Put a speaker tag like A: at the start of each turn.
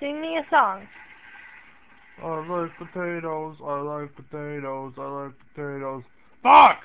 A: Sing me a song.
B: I like potatoes, I like potatoes, I like potatoes. Fuck!